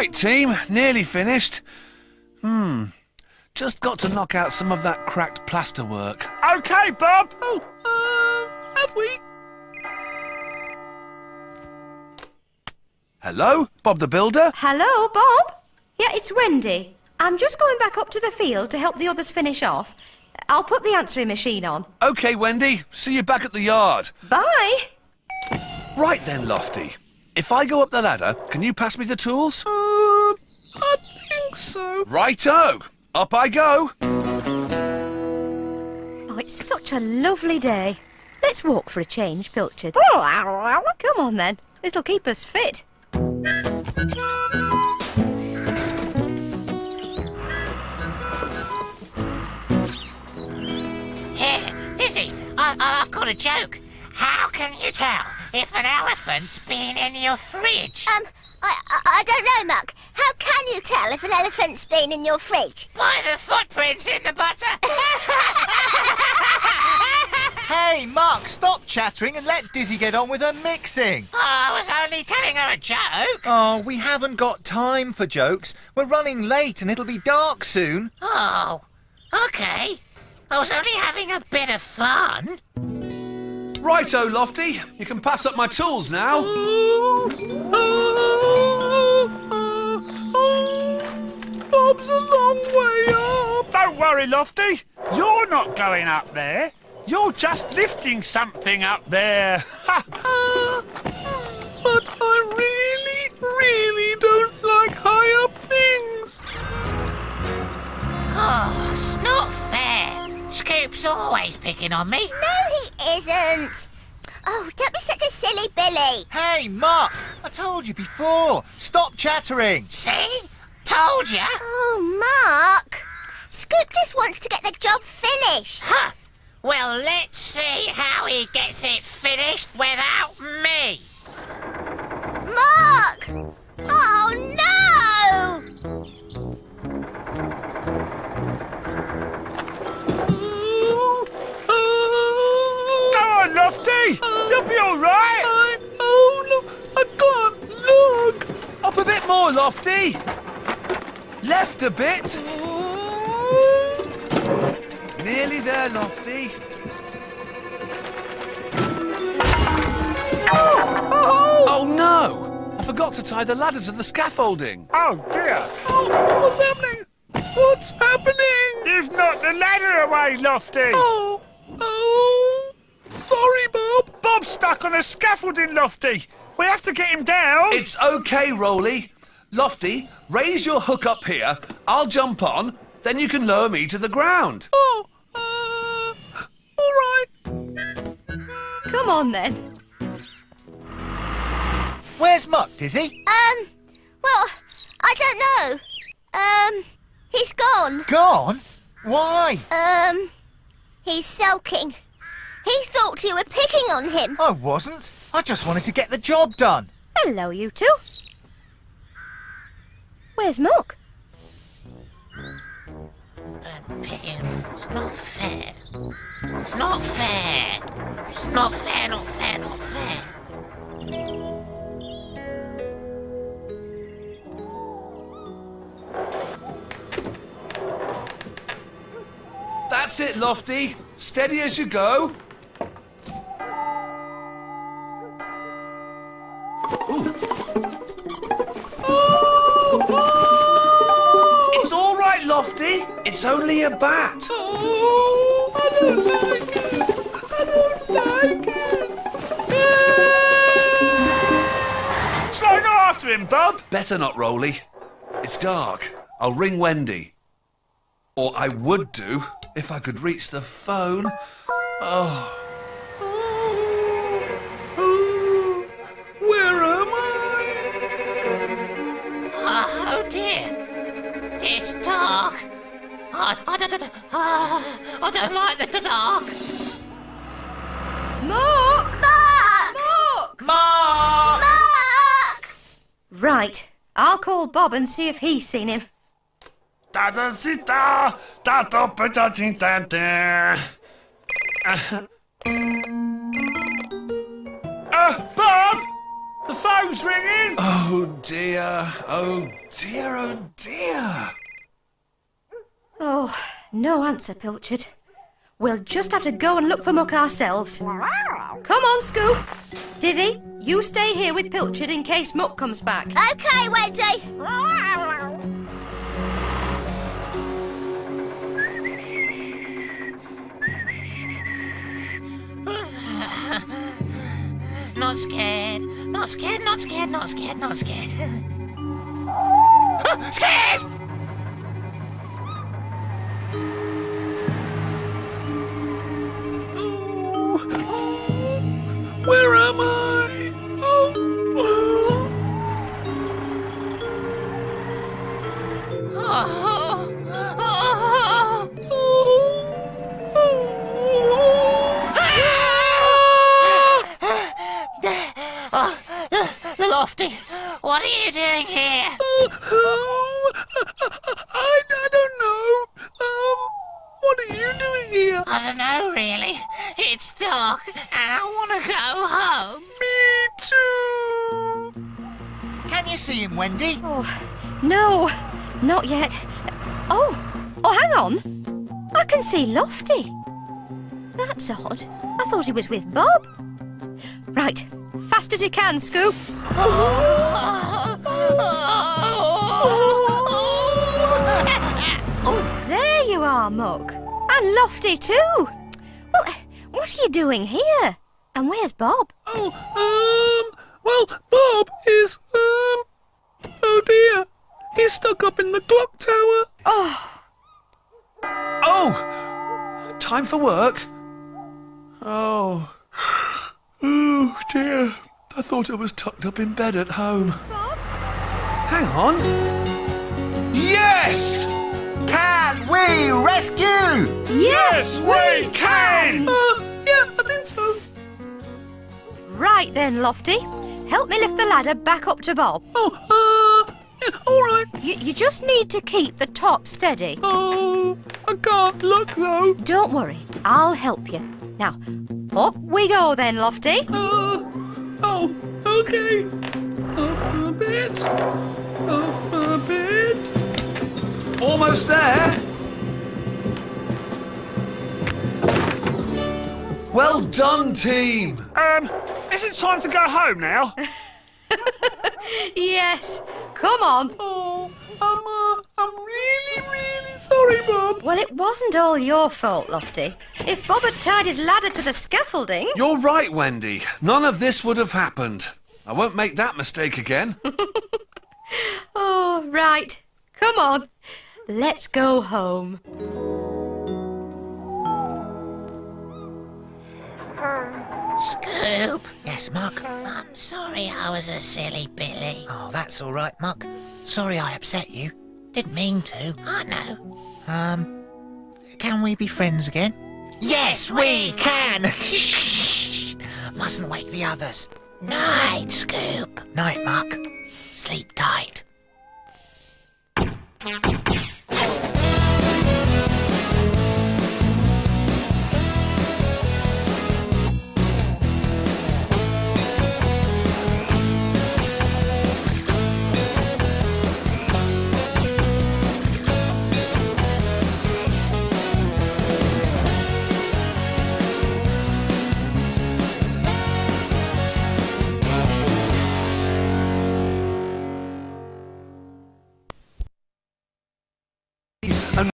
Right, team, nearly finished. Hmm. Just got to knock out some of that cracked plaster work. Okay, Bob. Oh, uh, have we? Hello, Bob the Builder? Hello, Bob? Yeah, it's Wendy. I'm just going back up to the field to help the others finish off. I'll put the answering machine on. Okay, Wendy, see you back at the yard. Bye. Right then, Lofty. If I go up the ladder, can you pass me the tools? Uh, I think so. Righto! Up I go! Oh, it's such a lovely day. Let's walk for a change, Pilchard. Come on then. It'll keep us fit. Here, Dizzy, I, I- I've got a joke. How can you tell if an elephant's been in your fridge? Um, I, I, I don't know, Muck. How can you tell if an elephant's been in your fridge? By the footprints in the butter. Hey, Muck, stop chattering and let Dizzy get on with her mixing. Oh, I was only telling her a joke. Oh, we haven't got time for jokes. We're running late and it'll be dark soon. Oh, okay. I was only having a bit of fun. Righto, Lofty. You can pass up my tools now. Bob's a long way up. Don't worry, Lofty. You're not going up there. You're just lifting something up there. Ha! But I really, really don't like high up things. Oh, it's not fair. Scoop's always picking on me. No, he isn't. Oh, don't be such a silly Billy. Hey, Muck, I told you before. Stop chattering. See? Told ya. Oh, Muck. Scoop just wants to get the job finished. Huh. Well, let's see how he gets it finished without me. Muck! Oh, no! Go on, Lofty. You'll be all right. I, oh, look, I can't look. Up a bit more, Lofty. Left a bit. Nearly there, Lofty. Oh, oh no! I forgot to tie the ladder to the scaffolding. Oh dear. Oh, what's happening? What's happening? You've knocked the ladder away, Lofty. Oh, oh, sorry, Bob. Bob's stuck on a scaffolding, Lofty. We have to get him down. It's okay, Roley. Lofty, raise your hook up here. I'll jump on. Then you can lower me to the ground. Oh, uh, all right. Come on then. Where's Muck, Dizzy? Um, well, I don't know. Um, he's gone. Gone? Why? Um, he's sulking. He thought you were picking on him. I wasn't. I just wanted to get the job done. Hello, you two. Where's Muck? I'm. It's not fair. It's not fair. Not fair, not fair, not fair. That's it, Lofty. Steady as you go. It's only a bat. Oh, I don't like it. I don't like it. Ah! Slow off, answer him, Bob. Better not, Roley. It's dark. I'll ring Wendy. Or I would do if I could reach the phone. Oh. I, I, don't, oh, I don't like the dark. Muck! Muck! Muck! Muck! Muck! Right. I'll call Bob and see if he's seen him. Da ding da da. Uh, Bob, the phone's ringing. Oh dear. Oh dear. Oh dear. Oh, no answer, Pilchard. We'll just have to go and look for Muck ourselves. Come on, Scoop. Dizzy, you stay here with Pilchard in case Muck comes back. Okay, Wendy. Not scared. Not scared, not scared, not scared, not scared. scared! Where am I? Oh. Oh, oh, oh. Lofty, what are you doing here? I, I don't know. What are you doing here? I don't know, really. It's dark, and I want to go home. Me too. Can you see him, Wendy? Oh, no, not yet. Oh, oh, hang on. I can see Lofty. That's odd. I thought he was with Bob. Right, fast as you can, Scoop. Oh, there you are, Muck. And Lofty, too. Well, what are you doing here? And where's Bob? Oh, um, well, Bob is, um, oh dear. He's stuck up in the clock tower. Oh, Oh! Time for work? Oh. Oh dear. I thought I was tucked up in bed at home. Bob? Hang on. Yes! Can we rescue? Yes, we can. Uh, yeah, I think so. right then, Lofty. Help me lift the ladder back up to Bob. Oh, uh, yeah, all right. You, you just need to keep the top steady. Oh, I can't look though. Don't worry, I'll help you. Now, up we go then, Lofty. Uh, oh, okay. Up a bit. Up a bit. Almost there. Well done, team. Um, is it time to go home now? Yes, come on. Oh, I'm, uh, I'm really, really sorry, Bob. Well, it wasn't all your fault, Lofty. If Bob had tied his ladder to the scaffolding. You're right, Wendy. None of this would have happened. I won't make that mistake again. Oh, right. Come on. Let's go home. Scoop. Yes, Muck. I'm sorry I was a silly Billy. Oh, that's all right, Muck. Sorry I upset you. Didn't mean to. I know. Um, can we be friends again? Yes, we can! Shh. Mustn't wake the others. Night, Scoop. Night, Muck. Sleep tight.